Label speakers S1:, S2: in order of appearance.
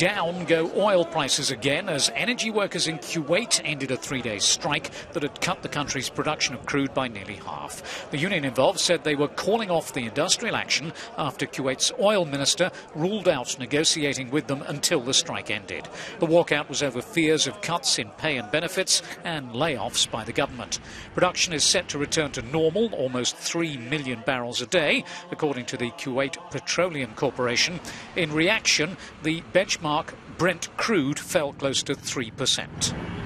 S1: Down go oil prices again as energy workers in Kuwait ended a three day strike that had cut the country's production of crude by nearly half. The union involved said they were calling off the industrial action after Kuwait's oil minister ruled out negotiating with them until the strike ended. The walkout was over fears of cuts in pay and benefits and layoffs by the government. Production is set to return to normal, almost 3 million barrels a day, according to the Kuwait Petroleum Corporation. In reaction, the benchmark Brent crude fell close to 3%.